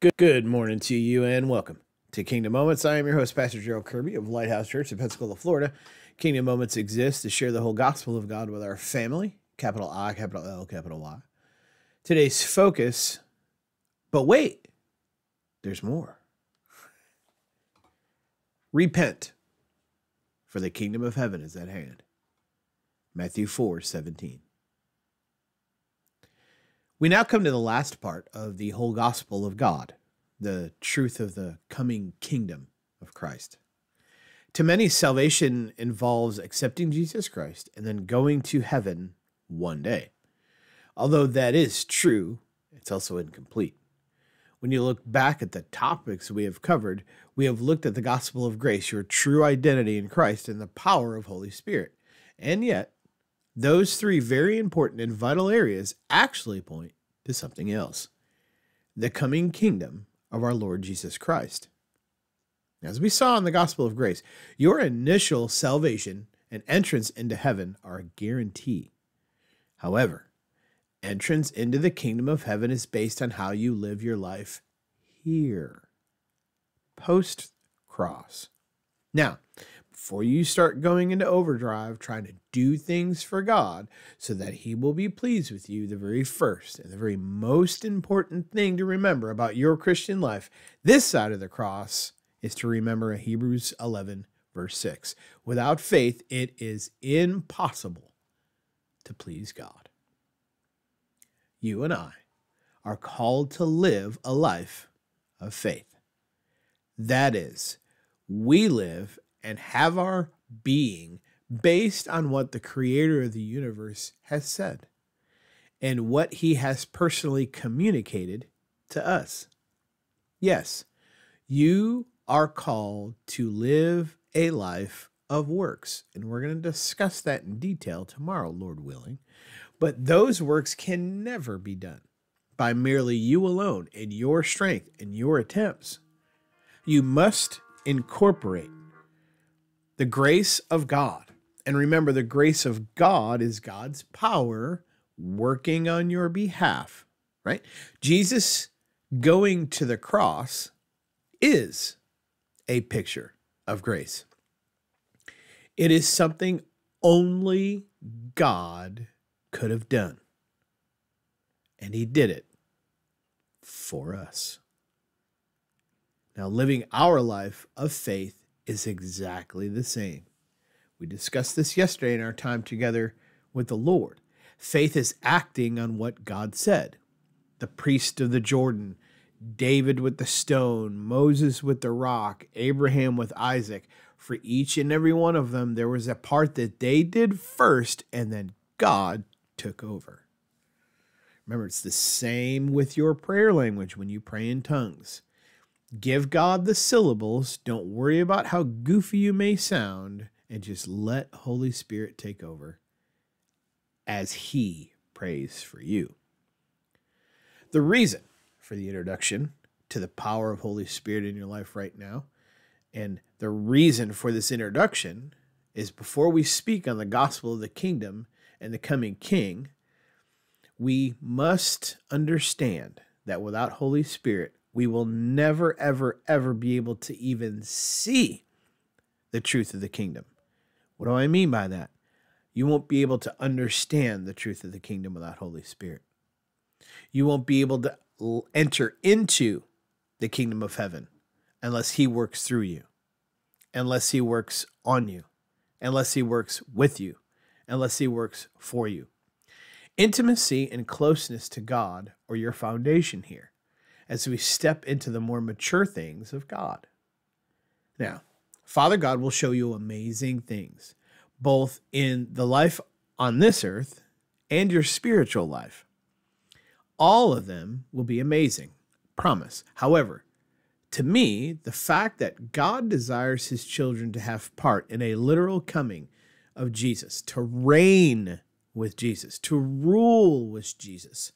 Good, good morning to you and welcome to Kingdom Moments. I am your host, Pastor Gerald Kirby of Lighthouse Church in Pensacola, Florida. Kingdom Moments exists to share the whole gospel of God with our family, capital I, capital L, capital Y. Today's focus, but wait, there's more. Repent, for the kingdom of heaven is at hand. Matthew 4 17. We now come to the last part of the whole gospel of God, the truth of the coming kingdom of Christ. To many, salvation involves accepting Jesus Christ and then going to heaven one day. Although that is true, it's also incomplete. When you look back at the topics we have covered, we have looked at the gospel of grace, your true identity in Christ, and the power of Holy Spirit. And yet, those three very important and vital areas actually point to something else the coming kingdom of our Lord Jesus Christ. As we saw in the gospel of grace, your initial salvation and entrance into heaven are a guarantee. However, entrance into the kingdom of heaven is based on how you live your life here, post cross. Now, before you start going into overdrive trying to do things for God so that He will be pleased with you, the very first and the very most important thing to remember about your Christian life this side of the cross is to remember Hebrews 11, verse 6. Without faith, it is impossible to please God. You and I are called to live a life of faith. That is, we live and have our being based on what the creator of the universe has said and what he has personally communicated to us. Yes, you are called to live a life of works, and we're going to discuss that in detail tomorrow, Lord willing. But those works can never be done by merely you alone in your strength and your attempts. You must incorporate the grace of God. And remember, the grace of God is God's power working on your behalf, right? Jesus going to the cross is a picture of grace. It is something only God could have done. And he did it for us. Now, living our life of faith is exactly the same. We discussed this yesterday in our time together with the Lord. Faith is acting on what God said. The priest of the Jordan, David with the stone, Moses with the rock, Abraham with Isaac. For each and every one of them, there was a part that they did first, and then God took over. Remember, it's the same with your prayer language when you pray in tongues. Give God the syllables. Don't worry about how goofy you may sound, and just let Holy Spirit take over as He prays for you. The reason for the introduction to the power of Holy Spirit in your life right now, and the reason for this introduction is before we speak on the gospel of the kingdom and the coming king, we must understand that without Holy Spirit, we will never, ever, ever be able to even see the truth of the kingdom. What do I mean by that? You won't be able to understand the truth of the kingdom without Holy Spirit. You won't be able to enter into the kingdom of heaven unless He works through you, unless He works on you, unless He works with you, unless He works for you. Intimacy and closeness to God are your foundation here as we step into the more mature things of God. Now, Father God will show you amazing things, both in the life on this earth and your spiritual life. All of them will be amazing, promise. However, to me, the fact that God desires his children to have part in a literal coming of Jesus, to reign with Jesus, to rule with Jesus,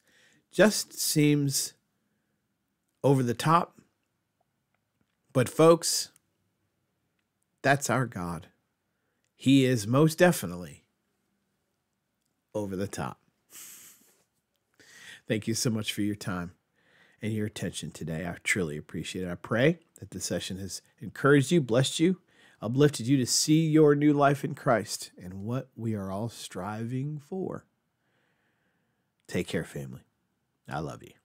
just seems over the top. But, folks, that's our God. He is most definitely over the top. Thank you so much for your time. and your attention today. I truly appreciate it. I pray that this session has encouraged you, blessed you, uplifted you to see your new life in Christ and what we are all striving for. Take care, family. I love you.